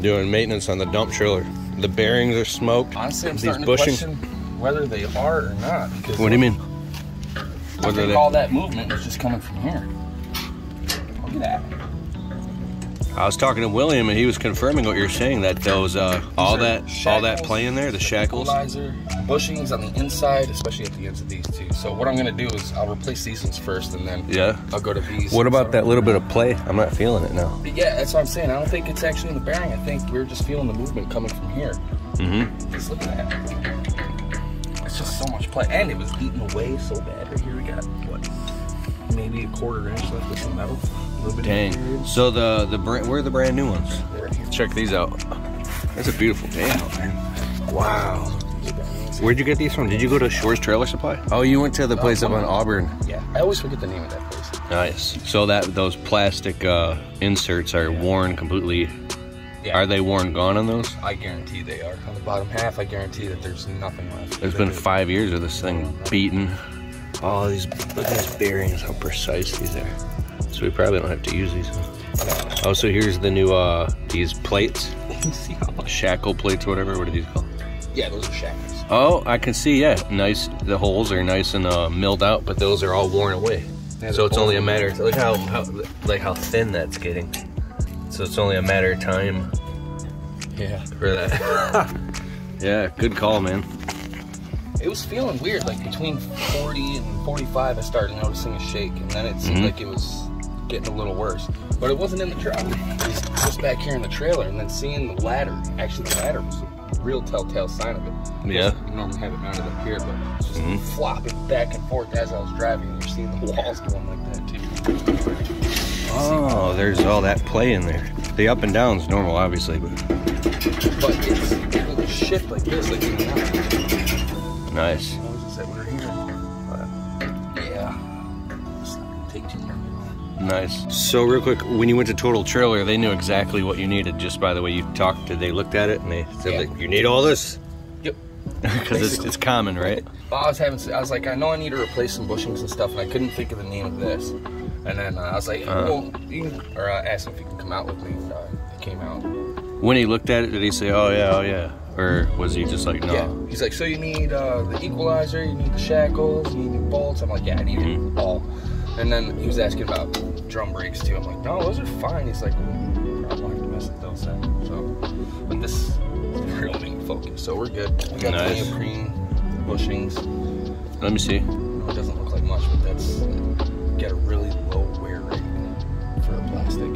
doing maintenance on the dump trailer. The bearings are smoked. Honestly, I'm These starting bushings. to question whether they are or not. Because What do you mean? I think they? all that movement was just coming from here. Look at that. I was talking to William and he was confirming what you're saying that those uh all These are that all that play in there, the shackles. Bushings on the inside, especially at the ends of these two. So what I'm gonna do is I'll replace these ones first, and then Yeah. I'll go to these. What about that little bit of play? I'm not feeling it now. Yeah, that's what I'm saying. I don't think it's actually in the bearing. I think we're just feeling the movement coming from here. Mm-hmm. Just look at that. It's just so much play, and it was eaten away so bad. Right here we got what, maybe a quarter inch left of some metal. A little bit. Dang. So the the brand where are the brand new ones? They're right here. Check these out. That's a beautiful day out, man. Wow. Where'd you get these from? Did you go to Shores Trailer Supply? Oh, you went to the place up on Auburn. Yeah, I always forget the name of that place. Nice. So that those plastic uh, inserts are worn completely. Yeah. Are they worn gone on those? I guarantee they are. On the bottom half, I guarantee that there's nothing left. There's been five years of this thing beaten. Oh, these look at these bearings, how precise these are. So we probably don't have to use these. Oh, so here's the new uh these plates, See how much? shackle plates, whatever. What are these called? Yeah, those are shackles. Oh, I can see. Yeah, nice. The holes are nice and uh, milled out, but those are all worn away. Yeah, so it's only a matter. Look how, how like how thin that's getting. So it's only a matter of time Yeah. for that. yeah, good call, man. It was feeling weird. Like between 40 and 45, I started noticing a shake, and then it seemed Mhm. like it was getting a little worse. But it wasn't in the truck. It was just back here in the trailer, and then seeing the ladder. Actually, the ladder was a real telltale sign of it. Yeah. You normally have it mounted up here, but it's just Mhm. flopping back and forth as I was driving. and You're seeing the walls going like that too. Oh, there's all that play in there. The up and down's normal, obviously, but But it's it will shift like this, like and out. Nice. I that were here. But yeah, it's not gonna take too long. Nice. So real quick, when you went to Total Trailer, they knew exactly what you needed just by the way you talked. to They looked at it and they said, Yeah. like, "You need all this," Yep. because it's, it's common, right? Well, I was having, I was like, I know I need to replace some bushings and stuff, and I couldn't think of the name of this. And then uh, I was like, Uh. well, you can, or I asked him if he can come out with me. And, uh, came out. When he looked at it, did he say, "Oh yeah, oh yeah," or was he just like, "No"? Yeah. He's like, so you need uh, the equalizer, you need the shackles, you need the bolts. I'm like, yeah, I need Mhm. it all. And then he was asking about drum brakes too. I'm like, no, those are fine. He's like, well, I have to mess with those then. So, but this is real main focus. So we're good. We got Nice. the neoprene bushings. Let me see. No, it doesn't look like much, but that's get a really low wear rate for a plastic,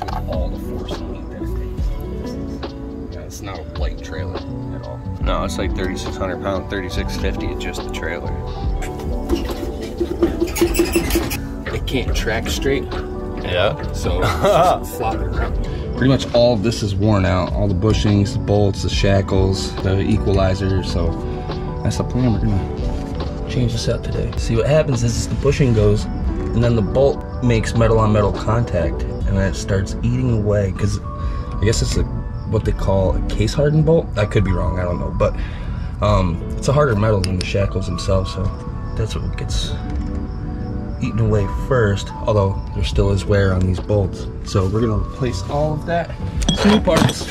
especially with all the force and weight that it takes. Yeah, it's not a light trailer at all. No, it's like 3,600 pound, 3,650 at just the trailer. It can't track straight, Yeah. so it's just flopping around. Pretty much all of this is worn out. All the bushings, the bolts, the shackles, the equalizer. So that's the plan. We're gonna change this out today. See what happens is, is the bushing goes, and then the bolt makes metal on metal contact, and then it starts eating away. Because I guess it's a what they call a case hardened bolt. I could be wrong. I don't know, but um, it's a harder metal than the shackles themselves. So that's what gets eaten away first, although there still is wear on these bolts. So we're gonna replace all of that. Some new parts.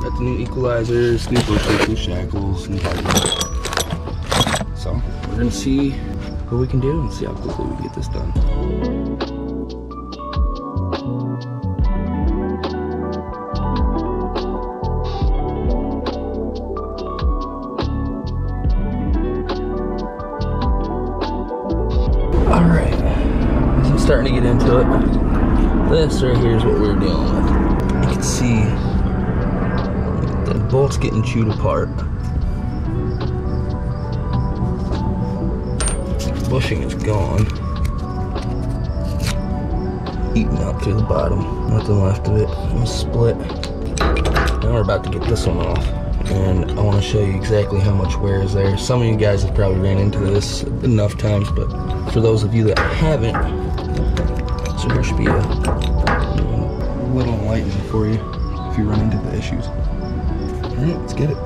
Got the new equalizers, new bushings, new shackles, new hardware. So we're gonna see what we can do and see how quickly we can get this done. Starting to get into it. This right here is what we're dealing with. You can see the bolts getting chewed apart. Bushing is gone. Eaten up through the bottom. Nothing left of it. It's split. Now we're about to get this one off. And I want to show you exactly how much wear is there. Some of you guys have probably ran into this enough times, but for those of you that haven't, so there should be a, a little lightening for you if you run into the issues. All right, let's get it.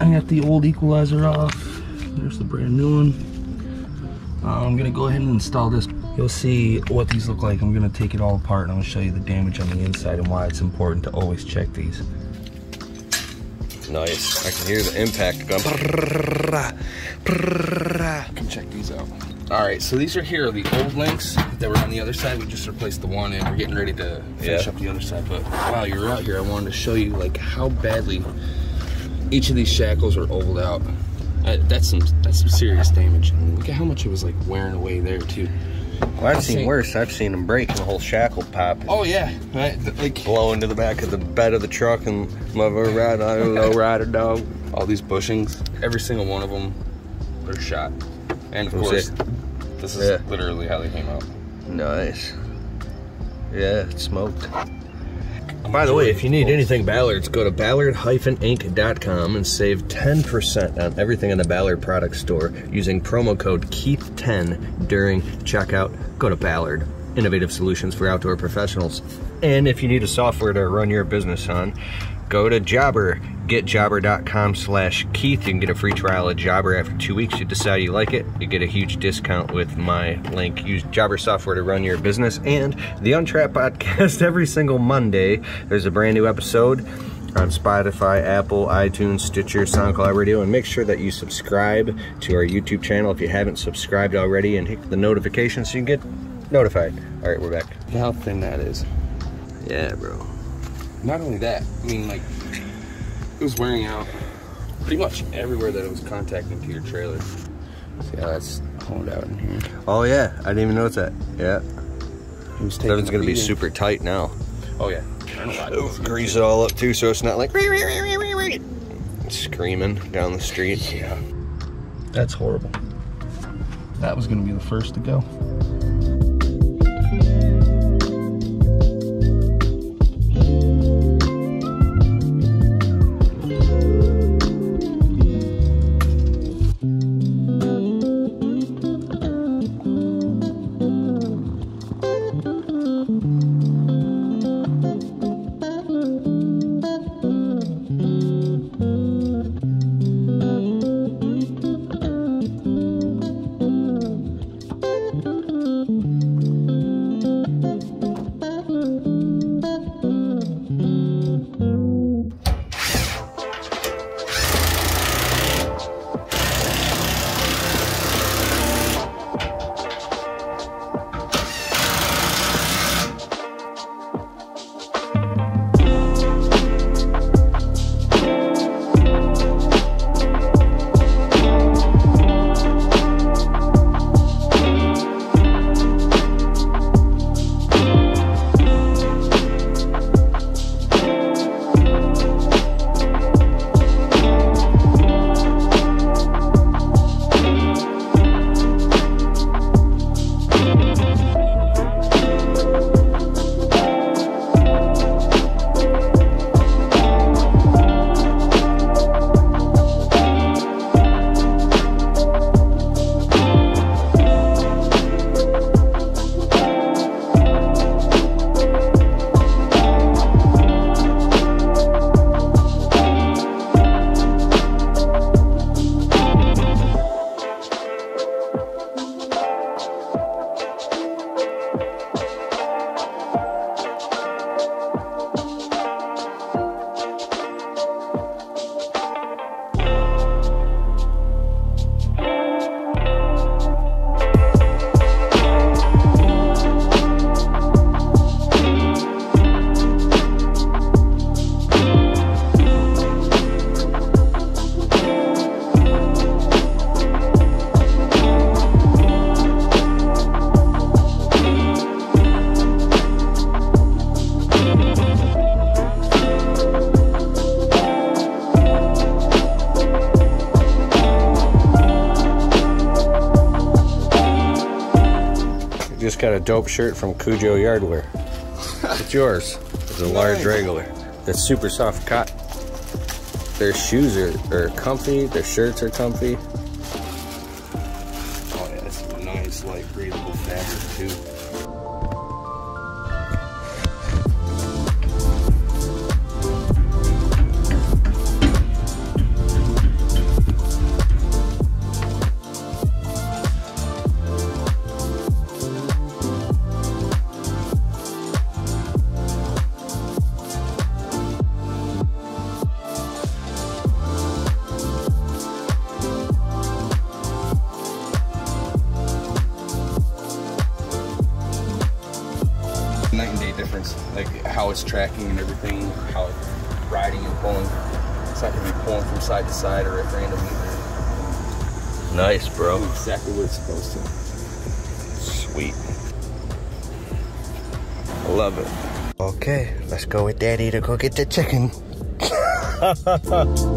I got the old equalizer off. There's the brand new one. Uh, I'm gonna go ahead and install this. You'll see what these look like. I'm gonna take it all apart and I'm gonna show you the damage on the inside and why it's important to always check these. Nice. I can hear the impact going. Come check these out. All right, so these are here are the old links that were on the other side. We just replaced the one and we're getting ready to finish Yeah. up the other side. But while you're out here, I wanted to show you like how badly each of these shackles are ovaled out. Uh, that's some that's some serious damage. And look at how much it was like wearing away there too. Well, I've seen worse. I've seen them break and the whole shackle pop. Oh yeah, right. Like Blow into the back of the bed of the truck and mother ride on a low rider dog. all these bushings, every single one of them, they're shot. And of course, it? this is Yeah. literally how they came out. Nice. Yeah, it's smoked. By the way, if you need anything Ballard's, go to ballard-inc.com and save 10% on everything in the Ballard product store using promo code KEITH10 during checkout. Go to Ballard, innovative solutions for outdoor professionals. And if you need a software to run your business on, go to Jobber, getjobber.com slash Keith. You can get a free trial of Jobber after two weeks. You decide you like it, you get a huge discount with my link. Use Jobber software to run your business. And the Untrapped podcast every single Monday. There's a brand new episode on Spotify, Apple, iTunes, Stitcher, SoundCloud Radio, and make sure that you subscribe to our YouTube channel if you haven't subscribed already, and hit the notification so you can get notified. All right, we're back. How thin that is. Yeah, bro. Not only that, I mean, like, was wearing out pretty much everywhere that it was contacting to your trailer. See how that's honed out in here. Oh yeah, I didn't even notice that. Yeah, It was taking everything's gonna be super tight now. Oh yeah. Turn a lot. Grease it all up too, so it's not like screaming down the street. Yeah. That's horrible. That was gonna be the first to go. Got a dope shirt from Cujo Yardwear. it's yours. It's a large Nice. regular. It's super soft cotton. Their shoes are, are comfy. Their shirts are comfy. Oh yeah, it's a nice, light, breathable fabric too. It's tracking and everything, how it's riding and pulling. It's not gonna be pulling from side to side or at random either. Nice, bro. Exactly what it's supposed to. Sweet. I love it. Okay, let's go with daddy to go get the chicken.